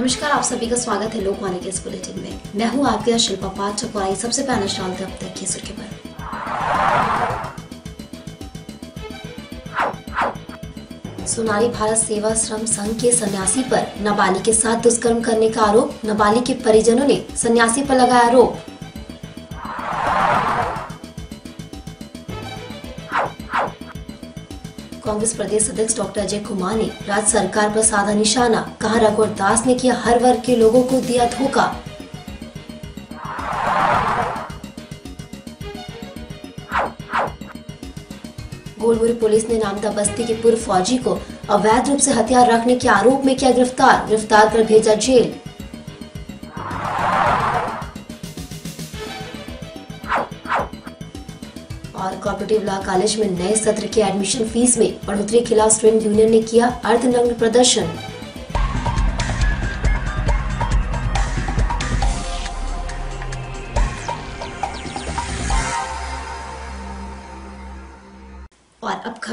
नमस्कार, आप सभी का स्वागत है लोकवाणी के इस बुलेटिन में। मैं हूँ आपके शिल्पा पाठक और आई सबसे पहले शाम तक की सुर्खी पर। सोनाली भारत सेवा श्रम संघ के सन्यासी पर नाबालिग के साथ दुष्कर्म करने का आरोप। नाबालिग के परिजनों ने सन्यासी पर लगाया आरोप। कांग्रेस प्रदेश अध्यक्ष डॉक्टर अजय कुमार ने राज्य सरकार पर साधा निशाना। कहा रघुवर दास ने किया हर वर्ग के लोगों को दिया धोखा। गोलपुरी पुलिस ने नामदा बस्ती के पूर्व फौजी को अवैध रूप से हथियार रखने के आरोप में किया गिरफ़्तार। गिरफ़्तार कर भेजा जेल। कॉपरेटिव लॉ कॉलेज में नए सत्र के एडमिशन फ़ीस में बढ़ोतरी खिलाफ स्टूडेंट यूनियन ने किया अर्धनग्न प्रदर्शन।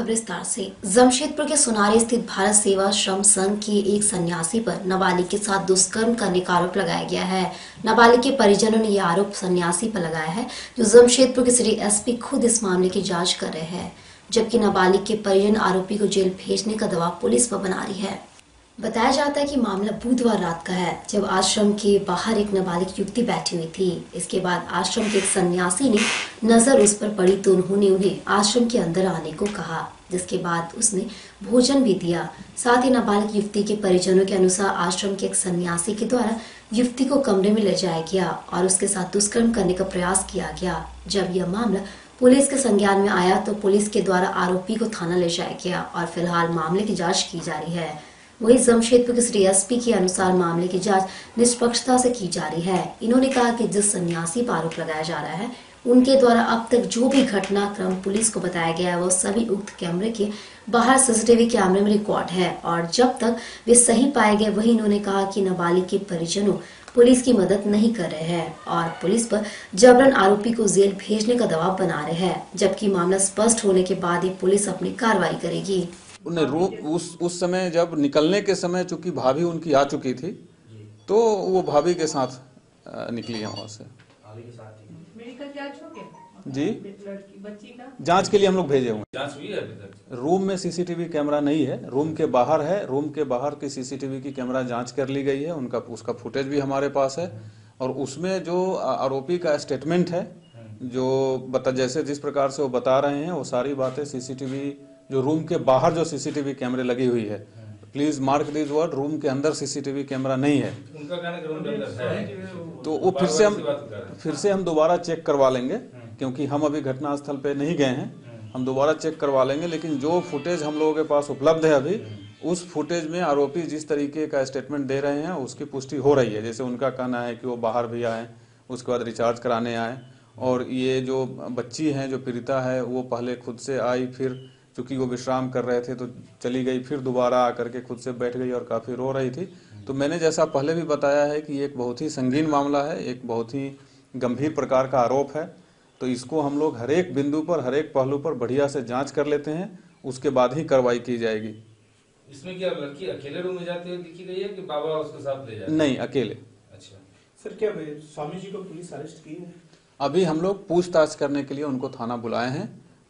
विस्तार से। जमशेदपुर के सुनारी स्थित भारत सेवा श्रम संघ के एक सन्यासी पर नाबालिग के साथ दुष्कर्म करने का आरोप लगाया गया है। नाबालिग के परिजनों ने यह आरोप सन्यासी पर लगाया है, जो जमशेदपुर के श्री एसपी खुद इस मामले की जाँच कर रहे हैं, जबकि नाबालिग के परिजन आरोपी को जेल भेजने का दबाव पुलिस पर बना रही है। बताया जाता है कि मामला बुधवार रात का है, जब आश्रम के बाहर एक नाबालिग युवती बैठी हुई थी। इसके बाद आश्रम के एक सन्यासी ने नज़र उस पर पड़ी तो उन्होंने उन्हें आश्रम के अंदर आने को कहा, जिसके बाद उसने भोजन भी दिया। साथ ही नाबालिग युवती के परिजनों के अनुसार आश्रम के एक सन्यासी के द्वारा युवती को कमरे में ले जाया गया और उसके साथ दुष्कर्म करने का प्रयास किया गया। जब यह मामला पुलिस के संज्ञान में आया तो पुलिस के द्वारा आरोपी को थाना ले जाया गया और फ़िलहाल मामले की जाँच की जा रही है। वही जमशेदपुर के श्री एसपी के अनुसार मामले की जाँच निष्पक्षता से की जा रही है। इन्होंने कहा कि जिस सन्यासी पर आरोप लगाया जा रहा है, उनके द्वारा अब तक जो भी घटनाक्रम पुलिस को बताया गया है वो सभी उक्त कैमरे के बाहर सीसीटीवी कैमरे में रिकॉर्ड है और जब तक वे सही पाए गए, वही इन्होंने कहा कि नाबालिग के परिजनों पुलिस की मदद नहीं कर रहे हैं और पुलिस पर जबरन आरोपी को जेल भेजने का दबाव बना रहे हैं, जबकि मामला स्पष्ट होने के बाद ही पुलिस अपनी कार्रवाई करेगी। उन्हें रोक उस उस समय जब निकलने के समय चूँकि भाभी उनकी आ चुकी थी तो वो भाभी के साथ निकली है वहाँ से हो? जी? लड़की बच्ची का? जाँच के लिए हम लोग भेजे हुए जाँच हुई है अभी तक? हैं रूम में सीसीटीवी कैमरा नहीं है रूम के बाहर है रूम के बाहर की सीसीटीवी की कैमरा जाँच कर ली गई है उनका उसका फुटेज भी हमारे पास है। और उसमें जो आरोपी का स्टेटमेंट है जो बता जैसे जिस प्रकार से वो बता रहे हैं वो सारी बातें सीसीटीवी जो रूम के बाहर जो सीसीटीवी कैमरे लगी हुई है please mark this word room के अंदर सीसीटीवी कैमरा नहीं है। उनका कहना ग्राउंड के अंदर है। तो वो फिर से हम। फिर से हम दोबारा चेक करवा लेंगे क्योंकि हम अभी घटनास्थल पे नहीं गए हैं। हम दोबारा चेक करवा लेंगे लेकिन जो फुटेज हम लोगों के पास उपलब्ध है अभी उस फुटेज में आरोपी जिस तरीके का स्टेटमेंट दे रहे हैं उसकी पुष्टि हो रही है। जैसे उनका कहना है कि वो बाहर भी आए उसके बाद रिचार्ज कराने आए और ये जो बच्ची हैं जो पीड़िता है वो पहले खुद से आई फिर चूँकि वो विश्राम कर रहे थे तो चली गई फिर दोबारा आकर के खुद से बैठ गई और काफ़ी रो रही थी। तो मैंने जैसा पहले भी बताया है कि एक बहुत ही संगीन मामला है एक बहुत ही गंभीर प्रकार का आरोप है। तो इसको हम लोग हर एक बिंदु पर हर एक पहलू पर बढ़िया से जाँच कर लेते हैं उसके बाद ही कार्रवाई की जाएगी। इसमें क्या लड़की अकेले रूम में जाती हुई दिखी गई है कि बाबा उसके साथ ले जाए नहीं अकेले। अच्छा। सर क्या स्वामी जी को पुलिस अरेस्ट की है? अभी हम लोग पूछताछ करने के लिए उनको थाना बुलाए हैं।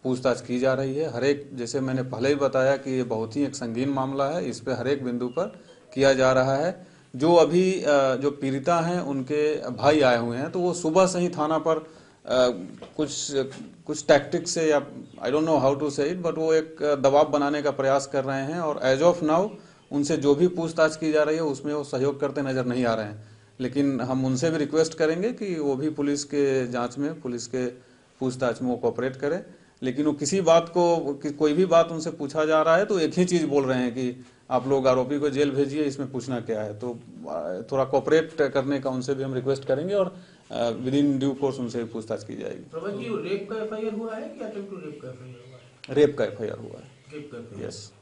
पूछताछ की जा रही है। हर एक, जैसे मैंने पहले ही बताया कि ये बहुत ही एक संगीन मामला है, इस पर हर एक बिंदु पर किया जा रहा है। जो अभी जो पीड़िता हैं, उनके भाई आए हुए हैं तो वो सुबह से ही थाना पर कुछ कुछ टैक्टिक्स से या I don't know how to say it but वो एक दबाव बनाने का प्रयास कर रहे हैं और एज ऑफ़ नाउ उनसे जो भी पूछताछ की जा रही है, उसमें वो सहयोग करते नज़र नहीं आ रहे हैं। लेकिन हम उनसे भी रिक्वेस्ट करेंगे कि वो भी पुलिस के जाँच में, पुलिस के पूछताछ में वो कोऑपरेट करें। लेकिन वो किसी बात को कि कोई भी बात उनसे पूछा जा रहा है तो एक ही चीज़ बोल रहे हैं कि आप लोग आरोपी को जेल भेजिए इसमें पूछना क्या है। तो थोड़ा कोऑपरेट करने का उनसे भी हम रिक्वेस्ट करेंगे और विद इन ड्यू कोर्स उनसे भी पूछताछ की जाएगी। रेप का एफआईआर हुआ है कि रेप का एफआईआर हुआ है? रेप का एफ़ हुआ है। यस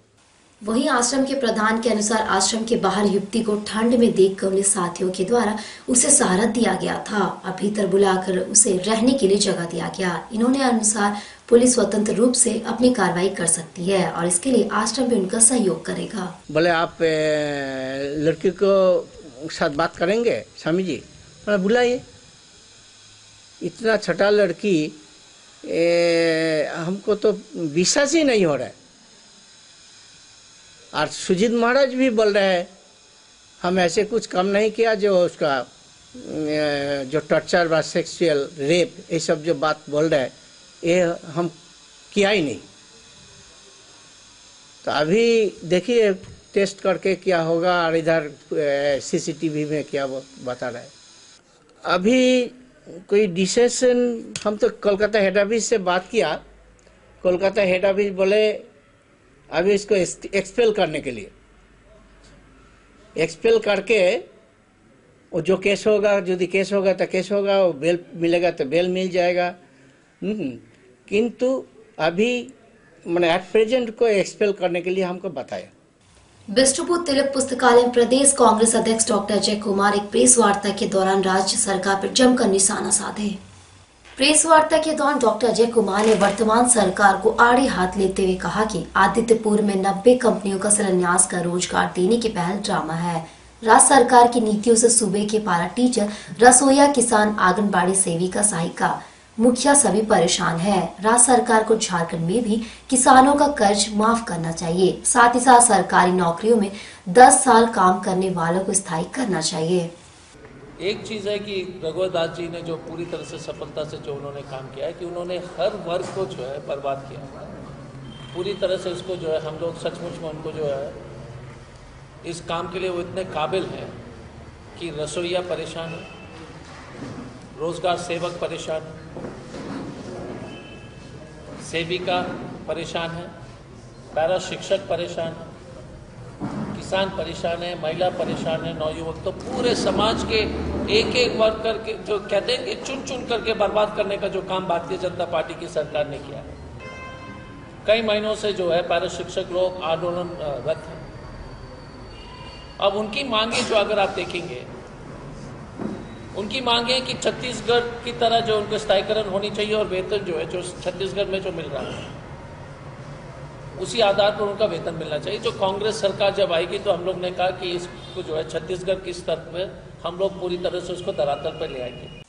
वहीं आश्रम के प्रधान के अनुसार आश्रम के बाहर युवती को ठंड में देखकर उन्हें साथियों के द्वारा उसे सहारा दिया गया था। और भीतर बुलाकर उसे रहने के लिए जगह दिया गया। इन्होंने अनुसार पुलिस स्वतंत्र रूप से अपनी कार्रवाई कर सकती है और इसके लिए आश्रम भी उनका सहयोग करेगा। भले आप लड़की को साथ बात करेंगे स्वामी जी? बुलाइए। इतना छठा लड़की ए, हमको तो विश्वास ही नहीं हो रहा है। और सुजीत महाराज भी बोल रहे हैं, हम ऐसे कुछ कम नहीं किया जो उसका जो टॉर्चर व सेक्सुअल रेप ये सब जो बात बोल रहे हैं, ये हम किया ही नहीं. तो अभी देखिए टेस्ट करके क्या होगा और इधर सीसीटीवी में क्या बता रहा है। अभी कोई डिसीज़न हम तो कोलकाता हेड ऑफ़िस से बात किया, कोलकाता हेड ऑफ़िस बोले अभी इसको एक्सपेल करने के लिए। एक्सपेल करके वो जो केस होगा यदि केस होगा तो केस होगा वो बेल मिलेगा तो बेल मिल जाएगा। हम्म, किंतु अभी मैंने एट प्रेजेंट को एक्सपेल करने के लिए हमको बताया। बिष्टुपुर तिलक पुस्तकालय प्रदेश कांग्रेस अध्यक्ष डॉक्टर अजय कुमार एक प्रेस वार्ता के दौरान राज्य सरकार पर जमकर निशाना साधे। प्रेस वार्ता के दौरान डॉक्टर अजय कुमार ने वर्तमान सरकार को आड़े हाथ लेते हुए कहा कि आदित्यपुर में 90 कंपनियों का शिलान्यास कर रोज़गार देने की पहल ड्रामा है। राज्य सरकार की नीतियों से सूबे के पारा टीचर, रसोईया किसान, आंगनबाड़ी सेविका, सहायिका, मुखिया सभी परेशान है। राज्य सरकार को झारखंड में भी किसानों का कर्ज माफ़ करना चाहिए। साथ ही साथ सरकारी नौकरियों में 10 साल काम करने वालों को स्थायी करना चाहिए। एक चीज़ है कि रघुवर दास जी ने जो पूरी तरह से सफलता से जो उन्होंने काम किया है कि उन्होंने हर वर्ग को जो है बर्बाद किया पूरी तरह से इसको जो है हम लोग सचमुच में उनको जो है इस काम के लिए वो इतने काबिल हैं कि रसोईया परेशान है रोज़गार सेवक परेशान है सेविका परेशान है, पैरा शिक्षक परेशान है। किसान परेशान है, महिला परेशान है, नौयुवक तो पूरे समाज के एक एक वर्ग करके जो कहते हैं कि चुन चुन करके बर्बाद करने का जो काम भारतीय जनता पार्टी की सरकार ने किया है। कई महीनों से जो है पैरा शिक्षक लोग आंदोलनरत हैं। अब उनकी मांगे जो अगर आप देखेंगे, उनकी मांगे कि छत्तीसगढ़ की तरह जो उनको स्थायीकरण होनी चाहिए और वेतन जो है, जो छत्तीसगढ़ में जो मिल रहा है उसी आधार पर उनका वेतन मिलना चाहिए। जो कांग्रेस सरकार जब आएगी तो हम लोग ने कहा कि इसको जो है छत्तीसगढ़ की स्तर पर हम लोग पूरी तरह से उसको धरातल पर ले आएँगे।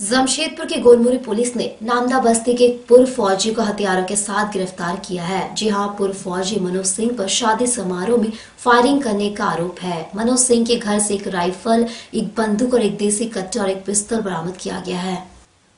जमशेदपुर की गोलमुरी पुलिस ने नामदा बस्ती के पूर्व फौजी को हथियारों के साथ गिरफ़्तार किया है। जी हाँ पूर्व फौजी मनोज सिंह पर शादी समारोह में फायरिंग करने का आरोप है। मनोज सिंह के घर से एक राइफल, एक बंदूक और एक देसी कट्टा और एक पिस्तौल बरामद किया गया है।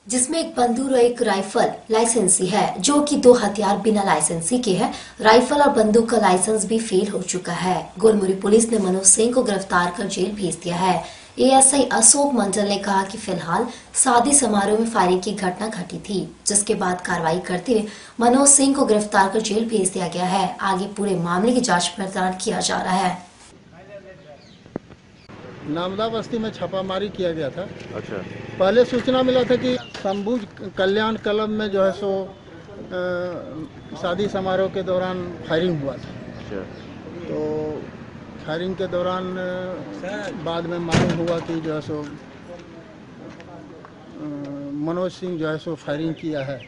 जिसमें एक बंदूक और एक राइफल लाइसेंसी है, जो कि दो हथियार बिना लाइसेंसी के हैं। राइफल और बंदूक का लाइसेंस भी फेल हो चुका है। गोलमुरी पुलिस ने मनोज सिंह को गिरफ़्तार कर जेल भेज दिया है। एएसआई अशोक मंडल ने कहा कि फ़िलहाल शादी समारोह में फायरिंग की घटना घटी थी, जिसके बाद कार्रवाई करते हुए मनोज सिंह को गिरफ़्तार कर जेल भेज दिया गया है। आगे पूरे मामले की जाँच पड़ताल किया जा रहा है। नामदा बस्ती में छापामारी किया गया था। अच्छा। पहले सूचना मिला था कि शंभू कल्याण क्लब में जो है सो शादी समारोह के दौरान फायरिंग हुआ था। अच्छा। तो फायरिंग के दौरान बाद में मालूम हुआ कि जो है सो मनोज सिंह जो है सो फायरिंग किया है।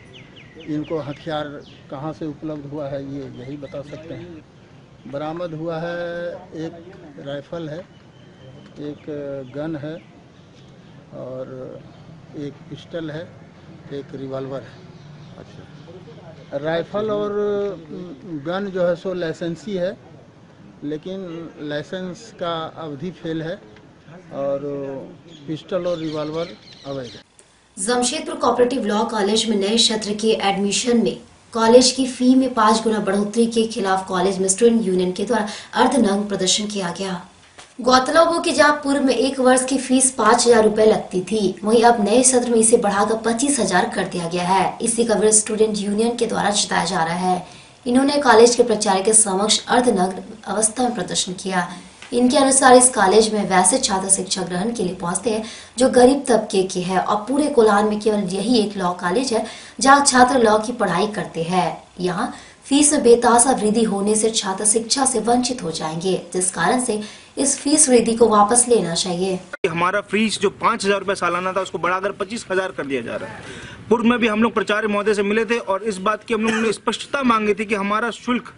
इनको हथियार कहाँ से उपलब्ध हुआ है ये यही बता सकते हैं। बरामद हुआ है एक राइफल है। एक गन है और एक पिस्टल है एक रिवॉल्वर है। अच्छा। राइफल और गन जो है सो लाइसेंसी है लेकिन लाइसेंस का अवधि फेल है और पिस्टल और रिवॉल्वर अवैध है। जमशेदपुर कोऑपरेटिव लॉ कॉलेज में नए सत्र के एडमिशन में कॉलेज की फ़ी में पाँच गुना बढ़ोतरी के खिलाफ कॉलेज में स्टूडेंट यूनियन के द्वारा अर्धनंग प्रदर्शन किया गया। गौरतलब हो कि पूर्व में एक वर्ष की फ़ीस पाँच हज़ार रूपए लगती थी। वहीं अब नए सत्र में इसे बढ़ाकर पच्चीस हज़ार कर दिया गया है। इसी का विरोध स्टूडेंट यूनियन के द्वारा जताया जा रहा है। इन्होंने कॉलेज के प्राचार्य के समक्ष अर्धनग्न अवस्था में प्रदर्शन किया। इनके अनुसार इस कॉलेज में वैसे छात्र शिक्षा ग्रहण के लिए पहुँचते हैं, जो गरीब तबके के हैं और पूरे कोलान में केवल यही एक लॉ कॉलेज है, जहाँ छात्र लॉ की पढ़ाई करते हैं। यहाँ फ़ीस में बेतासा वृद्धि होने से छात्र शिक्षा से वंचित हो जाएँगे जिस कारण से इस फ़ीस वृद्धि को वापस लेना चाहिए। हमारा फ़ीस जो पाँच हज़ार रुपये सालाना था उसको बढ़ाकर पच्चीस हज़ार कर दिया जा रहा है। पूर्व में भी हम लोग प्राचार्य महोदय से मिले थे और इस बात की हम लोगों ने स्पष्टता मांगी थी कि हमारा शुल्क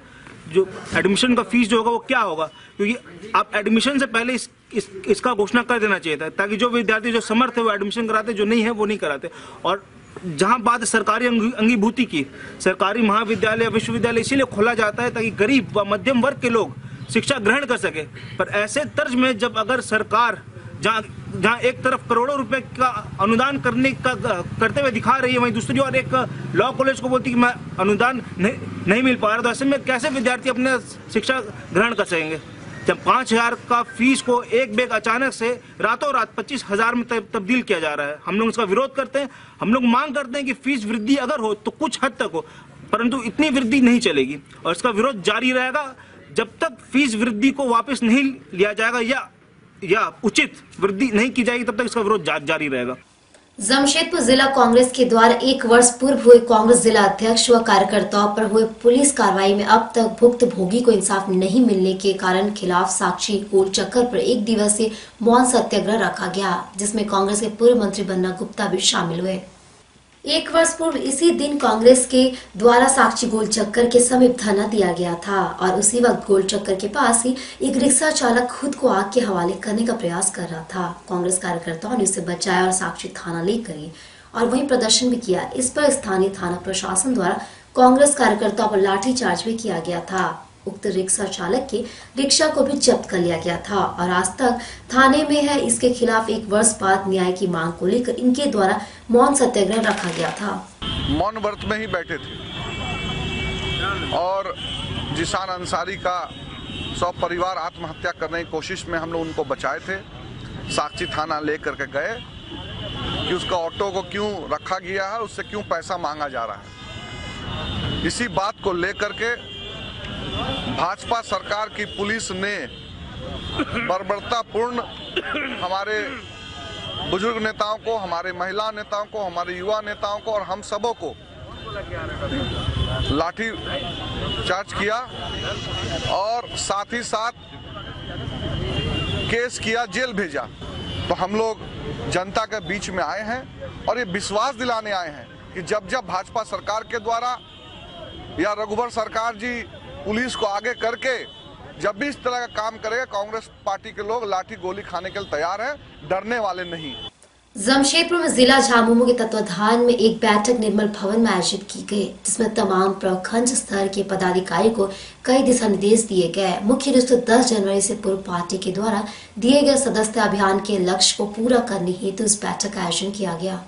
जो एडमिशन का फ़ीस जो होगा वो क्या होगा? क्योंकि आप एडमिशन से पहले इस, इस इसका घोषणा कर देना चाहिए था ताकि जो विद्यार्थी जो समर्थ है वो एडमिशन कराते जो नहीं है वो नहीं कराते। और जहाँ बात सरकारी अंगीभूति की सरकारी महाविद्यालय विश्वविद्यालय इसीलिए खोला जाता है ताकि गरीब व मध्यम वर्ग के लोग शिक्षा ग्रहण कर सके। पर ऐसे तर्ज में जब अगर सरकार जहाँ जहाँ एक तरफ़ करोड़ों रुपए का अनुदान करने का करते हुए दिखा रही है वहीं दूसरी ओर एक लॉ कॉलेज को बोलती कि मैं अनुदान नहीं, नहीं मिल पा रहा तो ऐसे में कैसे विद्यार्थी अपने शिक्षा ग्रहण कर सकेंगे? जब पाँच हज़ार का फ़ीस को एक बेग अचानक से रातों रात पच्चीस हज़ार में तब्दील किया जा रहा है। हम लोग इसका विरोध करते हैं। हम लोग मांग करते हैं कि फ़ीस वृद्धि अगर हो तो कुछ हद तक हो, परंतु इतनी वृद्धि नहीं चलेगी और इसका विरोध जारी रहेगा। जब तक फ़ीस वृद्धि को वापस नहीं लिया जाएगा या या उचित वृद्धि नहीं की जाएगी, तब तक इसका विरोध जारी रहेगा। जमशेदपुर जिला कांग्रेस के द्वारा एक वर्ष पूर्व हुए कांग्रेस जिला अध्यक्ष व कार्यकर्ताओं पर हुए पुलिस कार्रवाई में अब तक भुक्त भोगी को इंसाफ नहीं मिलने के कारण खिलाफ साक्षी गोल चक्कर पर एक दिवसीय मौन सत्याग्रह रखा गया, जिसमें कांग्रेस के पूर्व मंत्री बन्ना गुप्ता भी शामिल हुए। एक वर्ष पूर्व इसी दिन कांग्रेस के द्वारा साक्षी गोल चक्कर के समीप धरना दिया गया था और उसी वक्त गोल चक्कर के पास ही एक रिक्शा चालक खुद को आग के हवाले करने का प्रयास कर रहा था। कांग्रेस कार्यकर्ताओं ने उसे बचाया और साक्षी थाना लेकर गए और वहीं प्रदर्शन भी किया। इस पर स्थानीय थाना प्रशासन द्वारा कांग्रेस कार्यकर्ताओं पर लाठीचार्ज भी किया गया था। उक्त रिक्शा चालक के रिक्शा को भी जब्त कर लिया गया था और आज तक थाने में है, इसके खिलाफ एक वर्ष बाद न्याय की मांग को लेकर इनके द्वारा मौन सत्याग्रह रखा गया था। मौन व्रत में ही बैठे थे। और जिसान अंसारी का सब परिवार आत्महत्या करने की कोशिश में हम लोग उनको बचाए थे। साक्षी थाना ले करके गए कि उसका ऑटो को क्यों रखा गया है, उससे क्यों पैसा मांगा जा रहा है। इसी बात को लेकर के भाजपा सरकार की पुलिस ने बर्बरतापूर्ण हमारे बुज़ुर्ग नेताओं को, हमारे महिला नेताओं को, हमारे युवा नेताओं को और हम सबों को लाठी चार्ज किया और साथ ही साथ केस किया, जेल भेजा। तो हम लोग जनता के बीच में आए हैं और ये विश्वास दिलाने आए हैं कि जब जब भाजपा सरकार के द्वारा या रघुवर सरकार जी पुलिस को आगे करके जब भी इस तरह का काम करेगा, कांग्रेस पार्टी के लोग लाठी गोली खाने के लिए तैयार हैं, डरने वाले नहीं। जमशेदपुर में जिला झामुमो के तत्वाधान में एक बैठक निर्मल भवन में आयोजित की गई, जिसमें तमाम प्रखंड स्तर के पदाधिकारी को कई दिशा निर्देश दिए गए। मुख्य रूप से 10 जनवरी से पूर्व पार्टी के द्वारा दिए गए सदस्य अभियान के लक्ष्य को पूरा करने हेतु इस बैठक का आयोजन किया गया।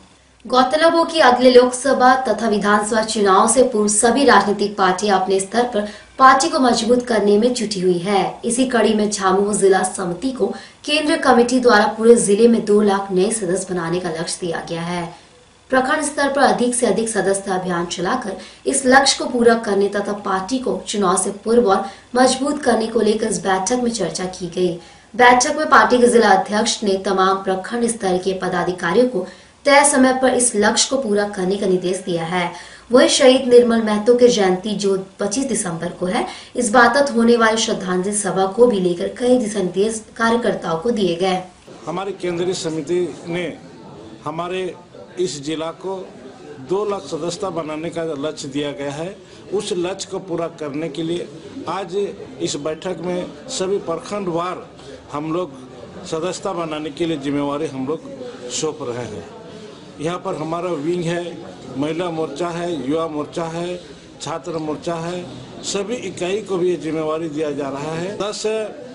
गौरतलब हो कि अगले लोकसभा तथा विधानसभा चुनाव से पूर्व सभी राजनीतिक पार्टियाँ अपने स्तर पर पार्टी को मज़बूत करने में जुटी हुई है। इसी कड़ी में झामुमो जिला समिति को केंद्रीय कमेटी द्वारा पूरे ज़िले में दो लाख नए सदस्य बनाने का लक्ष्य दिया गया है। प्रखंड स्तर पर अधिक से अधिक सदस्यता अभियान चलाकर इस लक्ष्य को पूरा करने तथा पार्टी को चुनाव से पूर्व और मज़बूत करने को लेकर इस बैठक में चर्चा की गई। बैठक में पार्टी के जिला अध्यक्ष ने तमाम प्रखंड स्तर के पदाधिकारियों को तय समय पर इस लक्ष्य को पूरा करने का निर्देश दिया है। वही शहीद निर्मल महतो की जयंती जो 25 दिसंबर को है, इस बातत होने वाली श्रद्धांजलि सभा को भी लेकर कई दिशा निर्देश कार्यकर्ताओं को दिए गए। हमारी केंद्रीय समिति ने हमारे इस जिला को दो लाख सदस्यता बनाने का लक्ष्य दिया गया है। उस लक्ष्य को पूरा करने के लिए आज इस बैठक में सभी प्रखंडवार हम लोग सदस्यता बनाने के लिए जिम्मेवारी हम लोग सौंप रहे हैं। यहाँ पर हमारा विंग है, महिला मोर्चा है, युवा मोर्चा है, छात्र मोर्चा है, सभी इकाई को भी ये जिम्मेवारी दिया जा रहा है। 10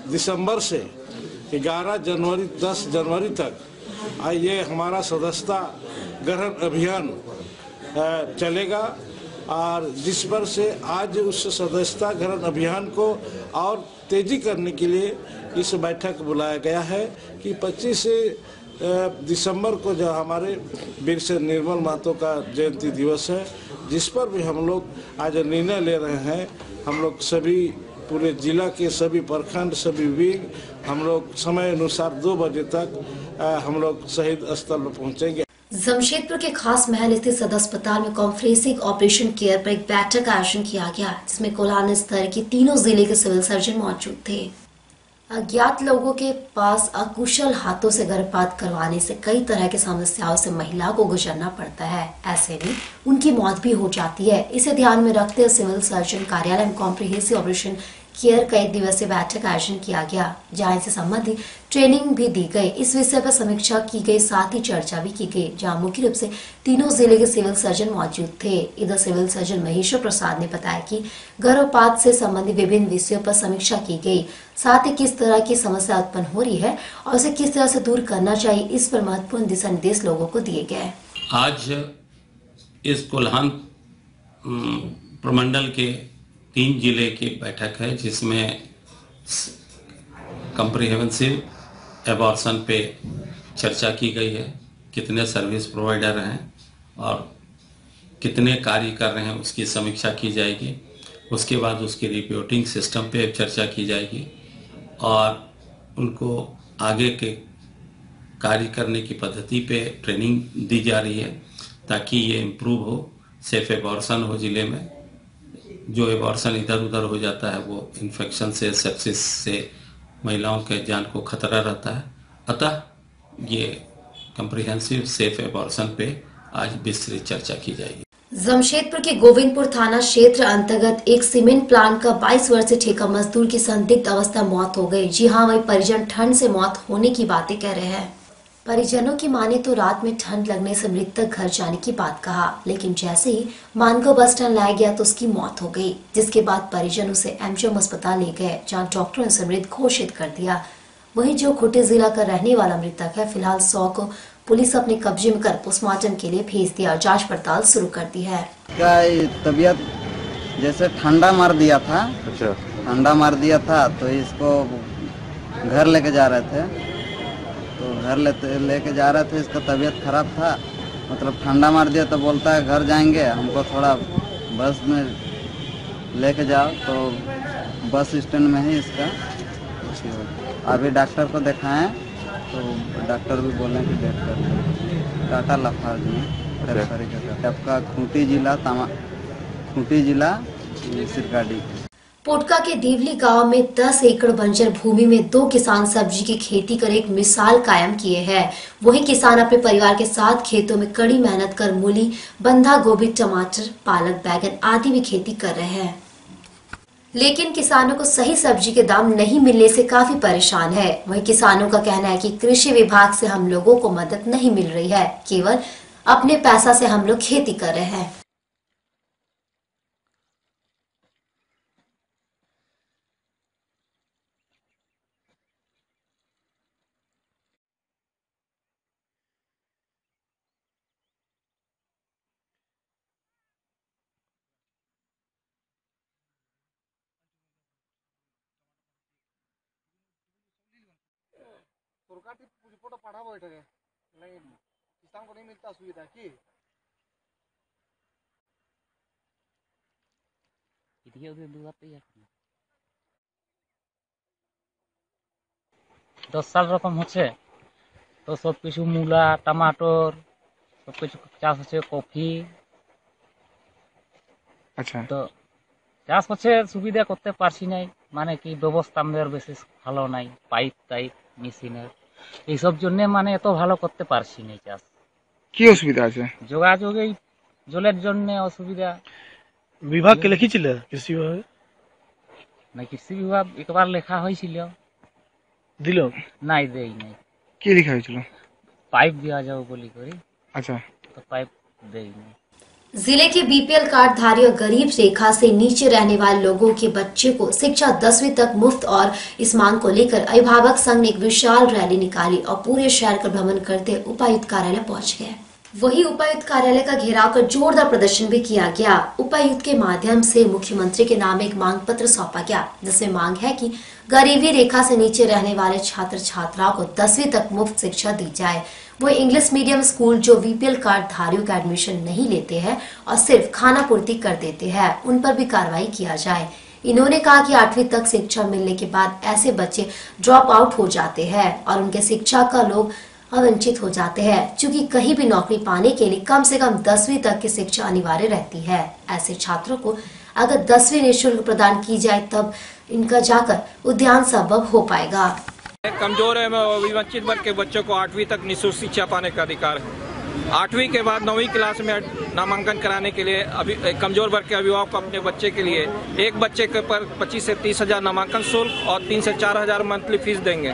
दिसंबर से 11 जनवरी 10 जनवरी तक ये हमारा सदस्यता ग्रहण अभियान चलेगा और जिस पर से आज उस सदस्यता ग्रहण अभियान को और तेज़ी करने के लिए इस बैठक बुलाया गया है कि 25 से दिसंबर को जो हमारे वीर से निर्मल महतो का जयंती दिवस है, जिस पर भी हम लोग आज निर्णय ले रहे हैं, हम लोग सभी, पूरे जिला के सभी प्रखंड, सभी विंग हम लोग समय अनुसार दो बजे तक हम लोग शहीद स्थल पर पहुँचेंगे। जमशेदपुर के खास महल स्थित सदर अस्पताल में कॉन्फ्रेंसिंग ऑपरेशन केयर पर एक बैठक का आयोजन किया गया, जिसमें कोल्हान स्तर के तीनों ज़िले के सिविल सर्जन मौजूद थे। अज्ञात लोगों के पास अकुशल हाथों से गर्भपात करवाने से कई तरह के समस्याओं से महिला को गुजरना पड़ता है। ऐसे में उनकी मौत भी हो जाती है। इसे ध्यान में रखते हुए सिविल सर्जन कार्यालय में कॉम्प्रिहेंसिव ऑपरेशन केयर का एक दिवसीय बैठक आयोजन किया गया जहाँ इससे संबंधित ट्रेनिंग भी दी गई। इस विषय पर समीक्षा की गई, साथ ही चर्चा भी की गई, जहाँ मुख्य रूप से तीनों ज़िले के सिविल सर्जन मौजूद थे। इधर सिविल सर्जन महेश्वर प्रसाद ने बताया कि गर्भपात से संबंधित विभिन्न विषयों पर समीक्षा की गई, साथ ही किस तरह की समस्या उत्पन्न हो रही है और उसे किस तरह से दूर करना चाहिए, इस पर महत्वपूर्ण दिशा निर्देश लोगों को दिए गए। आज इस कोल्हान प्रमंडल के तीन ज़िले की बैठक है, जिसमें कंप्रिहेंसिव एबॉर्सन पे चर्चा की गई है, कितने सर्विस प्रोवाइडर हैं और कितने कार्य कर रहे हैं उसकी समीक्षा की जाएगी। उसके बाद उसकी रिपोर्टिंग सिस्टम पे चर्चा की जाएगी और उनको आगे के कार्य करने की पद्धति पे ट्रेनिंग दी जा रही है, ताकि ये इम्प्रूव हो सेफ़ एबॉर्सन हो ज़िले में। जो एबॉर्सन इधर उधर हो जाता है, वो इन्फेक्शन से सेप्सिस से महिलाओं के जान को खतरा रहता है। अतः ये कंप्रिहेंसिव सेफ़ एबॉर्सन पे आज विस्तृत चर्चा की जाएगी। जमशेदपुर के गोविंदपुर थाना क्षेत्र अंतर्गत एक सीमेंट प्लांट का 22 वर्षीय ठेका मजदूर की संदिग्ध अवस्था मौत हो गई। जी हाँ, वही परिजन ठंड से मौत होने की बातें कह रहे हैं। परिजनों की माने तो रात में ठंड लगने से मृतक घर जाने की बात कहा लेकिन जैसे ही मानगांव बस स्टैंड लाया गया तो उसकी मौत हो गई जिसके बाद परिजन उसे एमजीएम अस्पताल ले गए जहाँ डॉक्टरों ने उसे मृत घोषित कर दिया। वहीं जो खुटे जिला का रहने वाला मृतक है फ़िलहाल सौ को पुलिस अपने कब्जे में कर पोस्टमार्टम के लिए भेज दिया और जाँच पड़ताल शुरू कर दी है। तबीयत जैसे ठंडा मार दिया था? अच्छा। ठंडा मार दिया था तो इसको घर लेके जा रहे थे? तो घर लेते लेके जा रहे थे इसका तबीयत खराब था। मतलब ठंडा मार दिया तो बोलता है घर जाएँगे हमको थोड़ा बस में लेके जाओ। तो बस स्टैंड में ही इसका। अभी डॉक्टर को दिखाएँ तो डॉक्टर भी बोले कि डेथ कर दो टाटा लाफाज में रेफरी का। आपका खूंटी जिला तमा खूंटी जिला सिरकाडी पोटका के देवली गाँव में 10 एकड़ बंजर भूमि में दो किसान सब्ज़ी की खेती कर एक मिसाल कायम किए हैं। वही किसान अपने परिवार के साथ खेतों में कड़ी मेहनत कर मूली, बंधा गोभी, टमाटर, पालक, बैगन आदि भी खेती कर रहे हैं। लेकिन किसानों को सही सब्ज़ी के दाम नहीं मिलने से काफ़ी परेशान है। वही किसानों का कहना है कि कृषि विभाग से हम लोगों को मदद नहीं मिल रही है। केवल अपने पैसा से हम लोग खेती कर रहे हैं। সরকারটি পাঠাবো এটাকে করে কি দশ সাল রকম হচ্ছে তো সবকিছু মূলা টমাটোর সবকিছু চাষ হচ্ছে কফি আচ্ছা তো চাষ হচ্ছে সুবিধা করতে পারছি নাই মানে কি ব্যবস্থা আমাদের বেশি ভালো নাই পাইপ টাইপ মেশিনের এইসব জন্য মানে এত ভালো করতে পারছি না চাষ কি অসুবিধা আছে? যোগাযোগ এই জলের জন্য অসুবিধা। বিভাগকে লিখিছিলে কৃষি বিভাগে? না কৃষি বিভাগ একবার লেখা হয়েছিল। দিল? নাই দেই নাই। কি লেখা হয়েছিল? পাইপ দেওয়া যাবে বলি করি। আচ্ছা। তো পাইপ দেই নাই। ज़िले के बीपीएल कार्ड धारी और गरीब रेखा से नीचे रहने वाले लोगों के बच्चे को शिक्षा दसवीं तक मुफ़्त और इस मांग को लेकर अभिभावक संघ ने एक विशाल रैली निकाली और पूरे शहर का भ्रमण करते उपायुक्त कार्यालय पहुँच गए। वही उपायुक्त कार्यालय का घेराव कर जोरदार प्रदर्शन भी किया गया। उपायुक्त के माध्यम से मुख्यमंत्री के नाम एक मांग पत्र सौंपा गया, जिसमें मांग है कि गरीबी रेखा से नीचे रहने वाले छात्र छात्राओं को दसवीं तक मुफ़्त शिक्षा दी जाए। वो इंग्लिश मीडियम स्कूल जो वीपीएल कार्ड धारियों का एडमिशन नहीं लेते हैं और सिर्फ़ खाना पूर्ति कर देते हैं, उन पर भी कार्रवाई किया जाए। इन्होंने कहा कि आठवीं तक शिक्षा मिलने के बाद ऐसे बच्चे ड्रॉप आउट हो जाते हैं और उनके शिक्षा का लोग अवंचित हो जाते हैं, क्योंकि कहीं भी नौकरी पाने के लिए कम से कम दसवीं तक की शिक्षा अनिवार्य रहती है। ऐसे छात्रों को अगर दसवीं निःशुल्क प्रदान की जाए, तब इनका जाकर उद्यान संभव हो पाएगा। कमज़ोर है वंचित वर्ग के बच्चों को आठवीं तक निःशुल्क शिक्षा पाने का अधिकार है। आठवीं के बाद नौवीं क्लास में नामांकन कराने के लिए अभी, कमज़ोर वर्ग के अभिभावक अपने बच्चे के लिए एक बच्चे के पर पच्चीस से तीस हज़ार नामांकन शुल्क और तीन से चार हज़ार मंथली फ़ीस देंगे।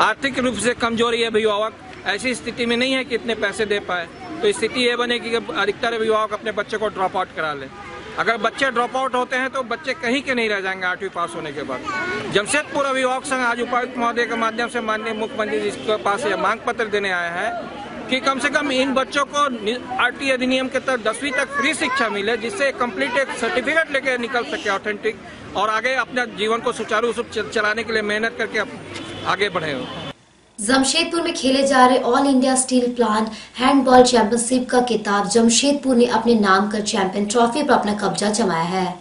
आर्थिक रूप से कमज़ोर अभिभावक ऐसी स्थिति में नहीं है कि इतने पैसे दे पाए। तो स्थिति ये बनेगी कि अधिकतर अभिभावक अपने बच्चे को ड्रॉप आउट करा ले। अगर बच्चे ड्रॉप आउट होते हैं तो बच्चे कहीं के नहीं रह जाएँगे, आठवीं पास होने के बाद। जमशेदपुर अभिभावक संघ आज उपायुक्त महोदय के माध्यम से माननीय मुख्यमंत्री जी के पास यह मांग पत्र देने आया है कि कम से कम इन बच्चों को आरटी अधिनियम के तहत दसवीं तक फ्री शिक्षा मिले, जिससे कंप्लीट एक सर्टिफिकेट लेके निकल सके ऑथेंटिक और आगे अपने जीवन को सुचारू रूप चलाने के लिए मेहनत करके आगे बढ़े जमशेदपुर में खेले जा रहे all India steel plant handball championship का किताब जमशेदपुर ने अपने नाम कर चैंपियन ट्रॉफी पर अपना कब्जा जमाया है।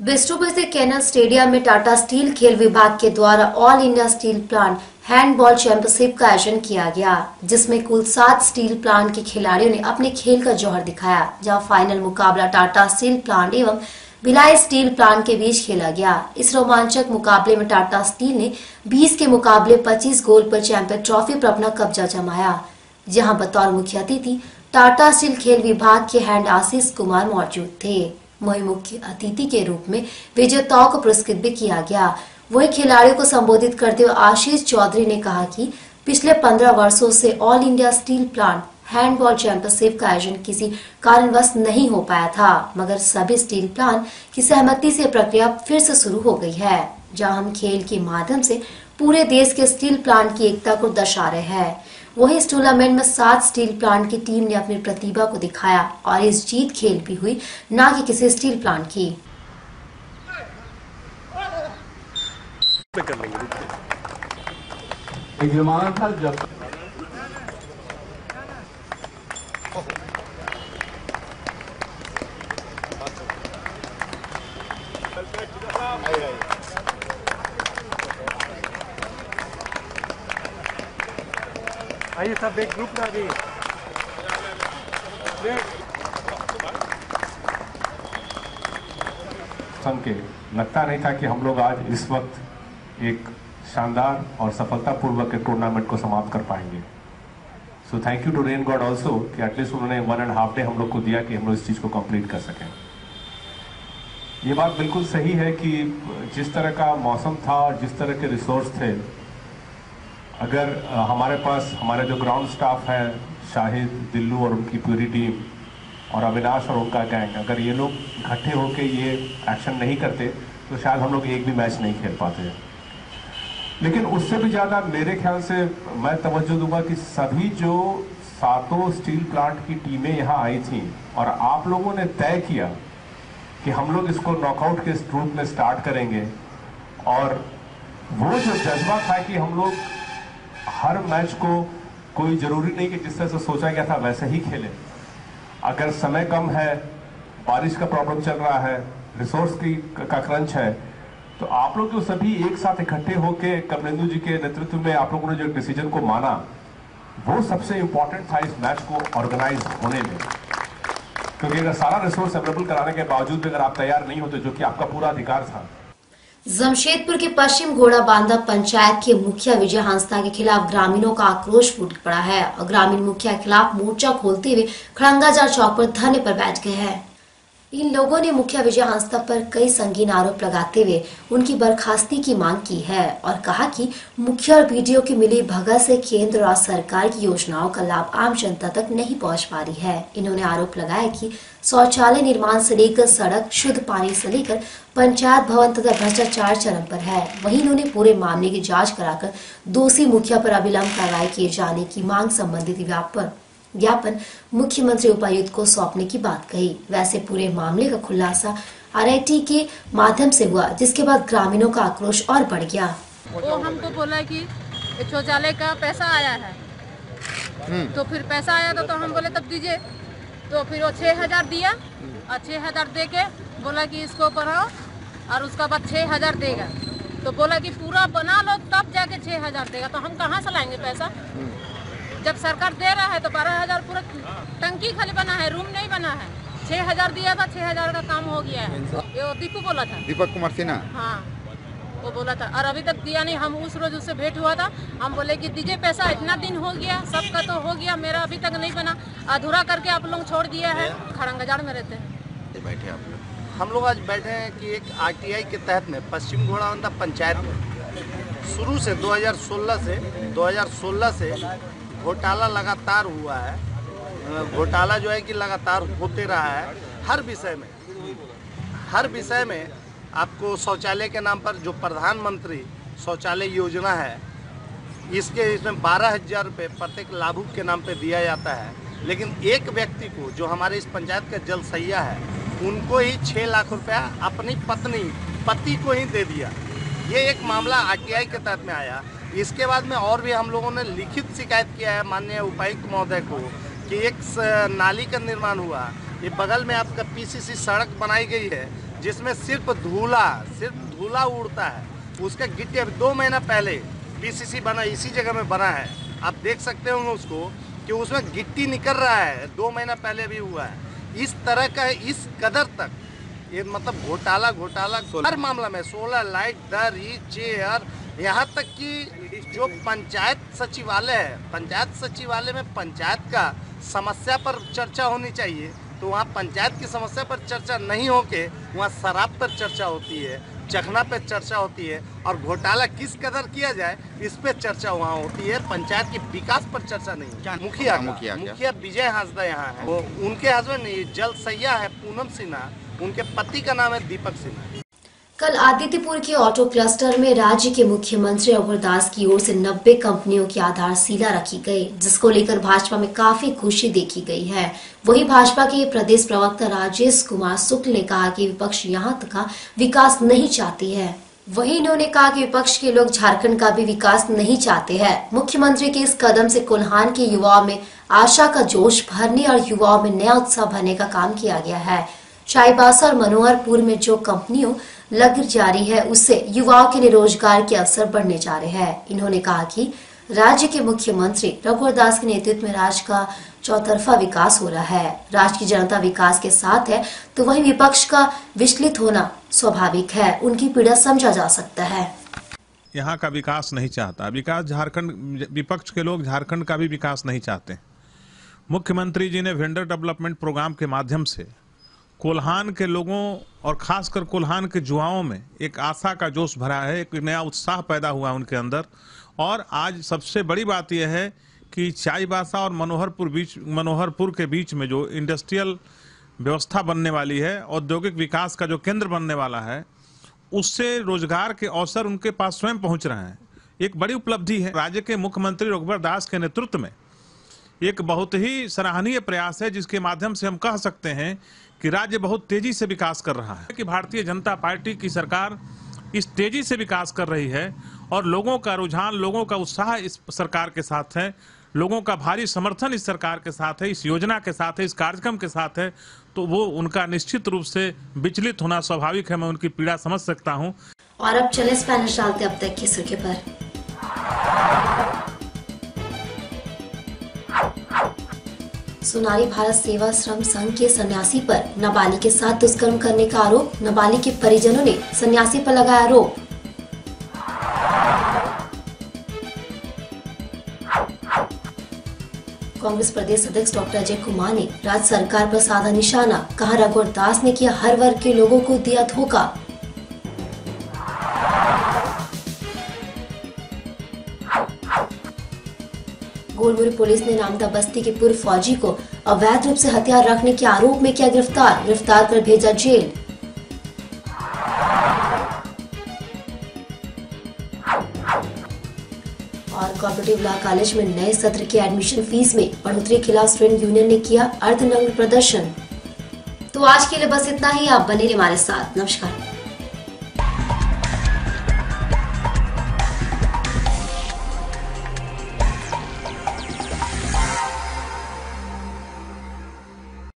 बिस्टुपुर स्थित कैनल स्टेडियम में टाटा स्टील खेल विभाग के द्वारा all India steel plant handball championship का आयोजन किया गया, जिसमें कुल सात स्टील प्लांट के खिलाड़ियों ने अपने खेल का जौहर दिखाया, जहाँ फाइनल मुकाबला टाटा स्टील प्लांट एवं भिलाई स्टील प्लांट के बीच खेला गया। इस रोमांचक मुकाबले में टाटा स्टील ने 20 के मुकाबले 25 गोल पर चैंपियन ट्रॉफी पर अपना कब्जा जमाया। जहाँ बतौर मुख्य अतिथि टाटा स्टील खेल विभाग के हैंड आशीष कुमार मौजूद थे। वही मुख्य अतिथि के रूप में विजेताओं को पुरस्कृत भी किया गया। वही खिलाड़ियों को संबोधित करते हुए आशीष चौधरी ने कहा कि पिछले पंद्रह वर्षों से all India steel plant handball championship का आयोजन किसी कारणवश नहीं हो पाया था मगर सभी स्टील प्लांट की सहमति से प्रक्रिया फिर से शुरू हो गई है जहाँ हम खेल के माध्यम से पूरे देश के स्टील प्लांट की एकता को दर्शा रहे हैं। वहीं इस टूर्नामेंट में सात स्टील प्लांट की टीम ने अपनी प्रतिभा को दिखाया और इस जीत खेल भी हुई न कि किसी स्टील प्लांट की। कर लेंगे जमाना था जब आइए सब एक ग्रुप में आइए के लगता नहीं था कि हम लोग आज इस वक्त एक शानदार और सफलतापूर्वक के टूर्नामेंट को समाप्त कर पाएँगे। So thank you to rain god also कि एटलीस्ट उन्होंने वन एंड हाफ़ डे हम लोग को दिया कि हम लोग इस चीज़ को कंप्लीट कर सकें। ये बात बिल्कुल सही है कि जिस तरह का मौसम था और जिस तरह के रिसोर्स थे, अगर हमारे पास, हमारे जो ग्राउंड स्टाफ है, शाहिद, दिल्लू और उनकी पूरी टीम और अविनाश और उनका गैंग अगर ये लोग इकट्ठे होकर ये एक्शन नहीं करते तो शायद हम लोग एक भी मैच नहीं खेल पाते लेकिन उससे भी ज़्यादा मेरे ख्याल से मैं तवज्जो दूँगा कि सभी जो सातों स्टील प्लांट की टीमें यहाँ आई थी, और आप लोगों ने तय किया कि हम लोग इसको नॉकआउट के रूप में स्टार्ट करेंगे। और वो जो जज्बा था कि हम लोग हर मैच को कोई ज़रूरी नहीं कि जिस तरह से सोचा गया था वैसे ही खेलें। अगर समय कम है, बारिश का प्रॉब्लम चल रहा है रिसोर्स की का क्रंच है तो आप लोग जो सभी एक साथ इकट्ठे होकर कमलेंदु जी के नेतृत्व में आप लोगों ने जो डिसीज़न को माना, वो सबसे इंपॉर्टेंट था इस मैच को ऑर्गेनाइज होने में। क्योंकि अगर सारा रिसोर्स अवेलेबल कराने के बावजूद भी अगर आप तैयार नहीं होते, जो कि आपका पूरा अधिकार था। जमशेदपुर के पश्चिम घोड़ा बांधा पंचायत के मुखिया विजय हांसदा के खिलाफ ग्रामीणों का आक्रोश फूट पड़ा है। और ग्रामीण मुखिया के खिलाफ मोर्चा खोलते हुए खड़ंगाजार चौक पर धरने पर बैठ गए हैं। इन लोगों ने मुखिया विजय हांसदा पर कई संगीन आरोप लगाते हुए उनकी बर्खास्ती की मांग की है और कहा कि मुखिया और बीडीओ की मिली भगत से केंद्र और सरकार की योजनाओं का लाभ आम जनता तक नहीं पहुँच पा रही है। इन्होंने आरोप लगाया कि शौचालय निर्माण से लेकर सड़क, शुद्ध पानी से लेकर पंचायत भवन तथा भ्रष्टाचार चरम पर है। वहीं उन्होंने पूरे मामले की जाँच कराकर दोषी मुखिया पर अविलंब कार्रवाई किए जाने की मांग संबंधित व्यापक ज्ञापन मुख्यमंत्री उपायुक्त को सौंपने की बात कही। वैसे पूरे मामले का खुलासा आरआईटी के माध्यम से हुआ जिसके बाद ग्रामीणों का आक्रोश और बढ़ गया। वो हमको बोला कि शौचालय का पैसा आया है। तो फिर पैसा आया तो, तो हम बोले तब दीजिए। तो फिर वो छः हज़ार दिया और छः हज़ार दे के बोला कि इसको बढ़ाओ और उसका बाद छः हज़ार देगा। तो बोला कि पूरा बना लो तब जाके छः हज़ार देगा। तो हम कहाँ से लाएँगे पैसा? जब सरकार दे रहा है तो बारह हज़ार पूरा टंकी खाली बना है रूम नहीं बना है। छह हज़ार दिया था छह हज़ार का काम हो गया है। ये दीपू बोला था। दीपक कुमार सिन्हा? हाँ वो बोला था। और अभी तक दिया नहीं हम उस रोज उससे भेंट हुआ था। हम बोले कि दीजिए पैसा इतना दिन हो गया सबका तो हो गया मेरा अभी तक नहीं बना। अधूरा करके आप लोग छोड़ दिया है खड़ंगजार में रहते हैं। बैठे आप लोग। हम लोग आज बैठे हैं कि एक आरटीआई के तहत में पश्चिम घोड़ावंदा पंचायत में। शुरू से 2016 से 2016 से घोटाला लगातार हुआ है। घोटाला जो है कि लगातार होते रहा है। हर विषय में, हर विषय में आपको शौचालय के नाम पर जो प्रधानमंत्री शौचालय योजना है, इसके इसमें बारह हज़ार रुपये प्रत्येक लाभुक के नाम पे दिया जाता है। लेकिन एक व्यक्ति को जो हमारे इस पंचायत का जल सैया है, उनको ही छः लाख रुपया अपनी पत्नी, पति को ही दे दिया। ये एक मामला आरटीआई के तहत में आया। इसके बाद में और भी हम लोगों ने लिखित शिकायत किया है माननीय उपायुक्त महोदय को कि एक नाली का निर्माण हुआ। ये बगल में आपका पीसीसी सड़क बनाई गई है जिसमें सिर्फ़ धूला सिर्फ़ धूला उड़ता है। उसका गिट्टी अभी दो महीना पहले पीसीसी बना इसी जगह में बना है। आप देख सकते होंगे उसको कि उसमें गिट्टी निकल रहा है दो महीना पहले भी हुआ है। इस तरह का इस कदर तक ये मतलब घोटाला घोटाला हर मामला में सोलर लाइट दरी चेयर यहाँ तक कि जो पंचायत सचिवालय है पंचायत सचिवालय में पंचायत का समस्या पर चर्चा होनी चाहिए तो वहाँ पंचायत की समस्या पर चर्चा नहीं होके वहाँ शराब पर चर्चा होती है चखना पे चर्चा होती है और घोटाला किस कदर किया जाए इस पे चर्चा वहाँ होती है। पंचायत के विकास पर चर्चा नहीं मुखिया मुखिया मुखिया विजय हांसदा यहाँ है। वो उनके हस्बैंड जल सैया है पूनम सिन्हा। उनके पति का नाम है दीपक सिन्हा। कल आदित्यपुर के ऑटो क्लस्टर में राज्य के मुख्यमंत्री रघुवर दास की ओर से 90 कंपनियों की आधारशिला रखी गई, जिसको लेकर भाजपा में काफ़ी खुशी देखी गई है। वहीं भाजपा के प्रदेश प्रवक्ता राजेश कुमार शुक्ल ने कहा कि विपक्ष यहाँ तक का विकास नहीं चाहती है। वहीं इन्होंने कहा कि विपक्ष के लोग झारखंड का भी विकास नहीं चाहते हैं। मुख्यमंत्री के इस कदम से कोल्हान के युवाओं में आशा का जोश भरने और युवाओं में नया उत्साह भरने का काम किया गया है। चाईबासा और मनोहरपुर में जो कंपनियों लग जारी है। उससे युवाओं के लिए रोज़गार के अवसर बढ़ने जा रहे हैं। इन्होंने कहा कि राज्य के मुख्यमंत्री रघुवर दास के नेतृत्व में राज्य का चौतरफा विकास हो रहा है। राज्य की जनता विकास के साथ है तो वहीं विपक्ष का विचलित होना स्वाभाविक है। उनकी पीड़ा समझा जा सकता है। यहाँ का विकास नहीं चाहता। विकास झारखंड, विपक्ष के लोग झारखंड का भी विकास नहीं चाहते। मुख्यमंत्री जी ने वेंडर डेवलपमेंट प्रोग्राम के माध्यम से कोल्हान के लोगों और खासकर कोल्हान के जुआओं में एक आशा का जोश भरा है, एक नया उत्साह पैदा हुआ है उनके अंदर। और आज सबसे बड़ी बात यह है कि चाईबासा और मनोहरपुर बीच, मनोहरपुर के बीच में जो इंडस्ट्रियल व्यवस्था बनने वाली है, औद्योगिक विकास का जो केंद्र बनने वाला है, उससे रोज़गार के अवसर उनके पास स्वयं पहुँच रहे हैं। एक बड़ी उपलब्धि है। राज्य के मुख्यमंत्री रघुवर दास के नेतृत्व में एक बहुत ही सराहनीय प्रयास है, जिसके माध्यम से हम कह सकते हैं कि राज्य बहुत तेज़ी से विकास कर रहा है। कि भारतीय जनता पार्टी की सरकार इस तेज़ी से विकास कर रही है और लोगों का रुझान, लोगों का उत्साह इस सरकार के साथ है, लोगों का भारी समर्थन इस सरकार के साथ है, इस योजना के साथ है, इस कार्यक्रम के साथ है तो वो उनका निश्चित रूप से विचलित होना स्वाभाविक है। मैं उनकी पीड़ा समझ सकता हूँ। और अब चले स्पेनिश डालते अब तक की सुर्खी पर। सोनारी भारत सेवा श्रम संघ के सन्यासी पर नाबालिग के साथ दुष्कर्म करने का आरोप नाबालिग के परिजनों ने सन्यासी पर लगाया आरोप कांग्रेस प्रदेश अध्यक्ष डॉक्टर अजय कुमार ने राज्य सरकार पर साधा निशाना, कहा रघुवर दास ने किया हर वर्ग के लोगों को दिया धोखा। गोलमुरी पुलिस ने नामदा बस्ती के पूर्व फौजी को अवैध रूप से हथियार रखने के आरोप में किया गिरफ़्तार। गिरफ़्तार कर भेजा जेल। और कॉपरेटिव लॉ कॉलेज में नए सत्र के एडमिशन फ़ीस में बढ़ोतरी खिलाफ स्टूडेंट यूनियन ने किया अर्धनग्न प्रदर्शन। तो आज के लिए बस इतना ही। आप बने रहिए हमारे साथ। नमस्कार।